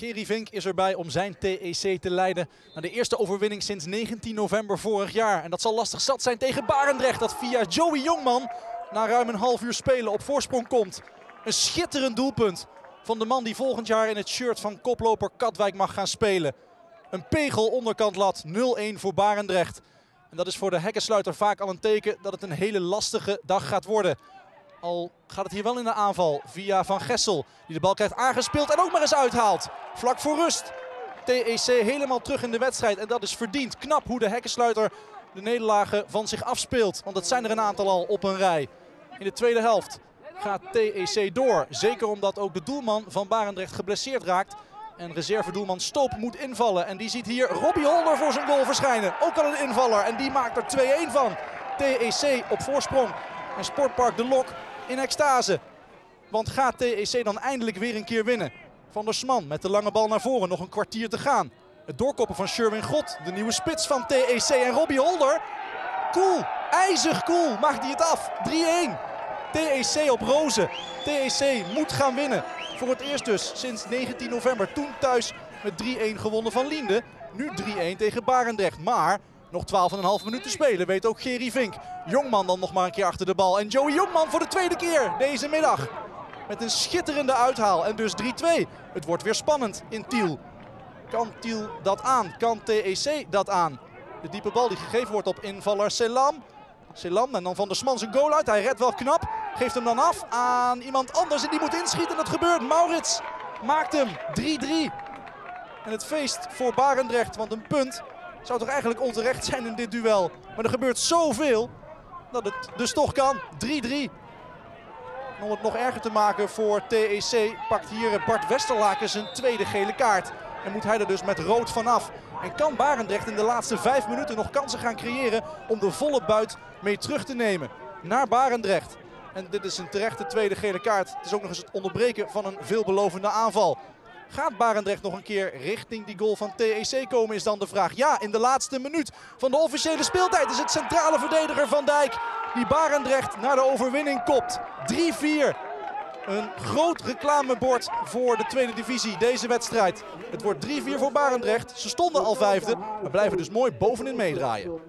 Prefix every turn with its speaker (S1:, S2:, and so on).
S1: Gerry Vink is erbij om zijn TEC te leiden naar de eerste overwinning sinds 19 november vorig jaar. En dat zal lastig zat zijn tegen Barendrecht dat via Joey Jongman na ruim een half uur spelen op voorsprong komt. Een schitterend doelpunt van de man die volgend jaar in het shirt van koploper Katwijk mag gaan spelen. Een pegel onderkant lat, 0-1 voor Barendrecht. En dat is voor de hekkensluiter vaak al een teken dat het een hele lastige dag gaat worden. Al gaat het hier wel in de aanval via Van Gessel. Die de bal krijgt aangespeeld en ook maar eens uithaalt. Vlak voor rust. TEC helemaal terug in de wedstrijd. En dat is verdiend. Knap hoe de hekkensluiter de nederlagen van zich afspeelt. Want het zijn er een aantal al op een rij. In de tweede helft gaat TEC door. Zeker omdat ook de doelman van Barendrecht geblesseerd raakt. En reservedoelman Stoop moet invallen. En die ziet hier Robbie Holder voor zijn goal verschijnen. Ook al een invaller. En die maakt er 2-1 van. TEC op voorsprong. En Sportpark De Lok in extase. Want gaat TEC dan eindelijk weer een keer winnen? Van der Sman met de lange bal naar voren. Nog een kwartier te gaan. Het doorkoppen van Sherwin God. De nieuwe spits van TEC. En Robbie Holder. Cool. IJzig cool. Maakt hij het af. 3-1. TEC op rozen. TEC moet gaan winnen. Voor het eerst dus sinds 19 november. Toen thuis met 3-1 gewonnen van Liende. Nu 3-1 tegen Barendrecht. Maar nog 12,5 minuten te spelen, weet ook Gerry Vink. Jongman dan nog maar een keer achter de bal. En Joey Jongman voor de tweede keer deze middag. Met een schitterende uithaal en dus 3-2. Het wordt weer spannend in Tiel. Kan Tiel dat aan? Kan TEC dat aan? De diepe bal die gegeven wordt op invaller Selam. Selam en dan Van der Sman zijn goal uit. Hij redt wel knap. Geeft hem dan af aan iemand anders en die moet inschieten. Dat gebeurt. Maurits maakt hem 3-3. En het feest voor Barendrecht, want een punt zou toch eigenlijk onterecht zijn in dit duel. Maar er gebeurt zoveel dat het dus toch kan. 3-3. Om het nog erger te maken voor TEC pakt hier Bart Westerlaken zijn tweede gele kaart. En moet hij er dus met rood vanaf. En kan Barendrecht in de laatste vijf minuten nog kansen gaan creëren om de volle buit mee terug te nemen. Naar Barendrecht. En dit is een terechte tweede gele kaart. Het is ook nog eens het onderbreken van een veelbelovende aanval. Gaat Barendrecht nog een keer richting die goal van TEC komen is dan de vraag. Ja, in de laatste minuut van de officiële speeltijd is het centrale verdediger Van Dijk die Barendrecht naar de overwinning kopt. 3-4. Een groot reclamebord voor de tweede divisie deze wedstrijd. Het wordt 3-4 voor Barendrecht. Ze stonden al vijfde, maar blijven dus mooi bovenin meedraaien.